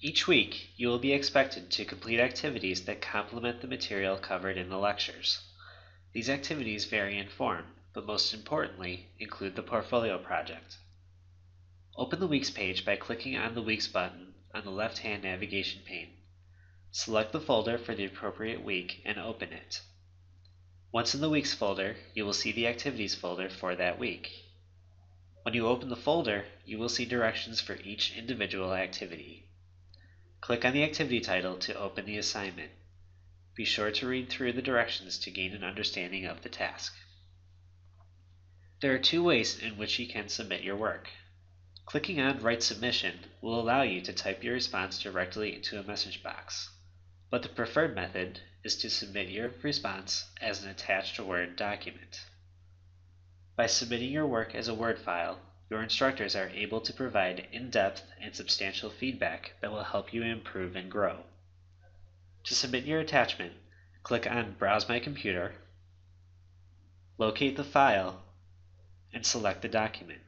Each week, you will be expected to complete activities that complement the material covered in the lectures. These activities vary in form, but most importantly include the portfolio project. Open the Weeks page by clicking on the Weeks button on the left-hand navigation pane. Select the folder for the appropriate week and open it. Once in the Weeks folder, you will see the Activities folder for that week. When you open the folder, you will see directions for each individual activity. Click on the activity title to open the assignment. Be sure to read through the directions to gain an understanding of the task. There are two ways in which you can submit your work. Clicking on Write Submission will allow you to type your response directly into a message box, but the preferred method is to submit your response as an attached Word document. By submitting your work as a Word file, your instructors are able to provide in-depth and substantial feedback that will help you improve and grow. To submit your attachment, click on Browse My Computer, locate the file, and select the document.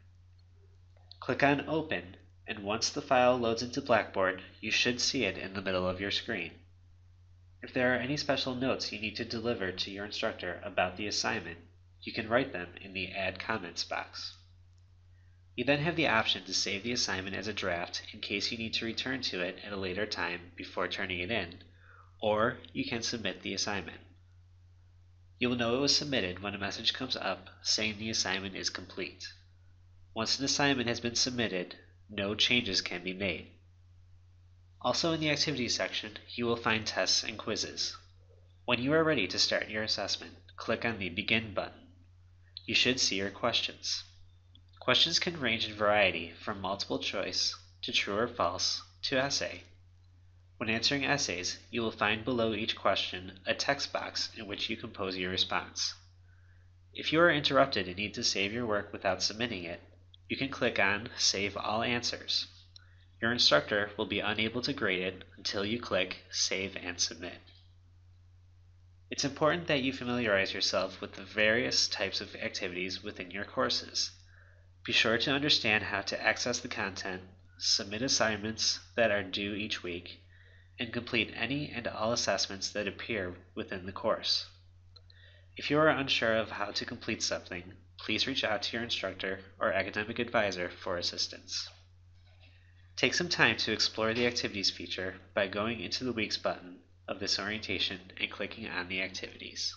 Click on Open, and once the file loads into Blackboard, you should see it in the middle of your screen. If there are any special notes you need to deliver to your instructor about the assignment, you can write them in the Add Comments box. You then have the option to save the assignment as a draft in case you need to return to it at a later time before turning it in, or you can submit the assignment. You will know it was submitted when a message comes up saying the assignment is complete. Once an assignment has been submitted, no changes can be made. Also in the Activities section, you will find tests and quizzes. When you are ready to start your assessment, click on the Begin button. You should see your questions. Questions can range in variety from multiple choice to true or false to essay. When answering essays, you will find below each question a text box in which you compose your response. If you are interrupted and need to save your work without submitting it, you can click on Save All Answers. Your instructor will be unable to grade it until you click Save and Submit. It's important that you familiarize yourself with the various types of activities within your courses. Be sure to understand how to access the content, submit assignments that are due each week, and complete any and all assessments that appear within the course. If you are unsure of how to complete something, please reach out to your instructor or academic advisor for assistance. Take some time to explore the Activities feature by going into the Weeks button of this orientation and clicking on the activities.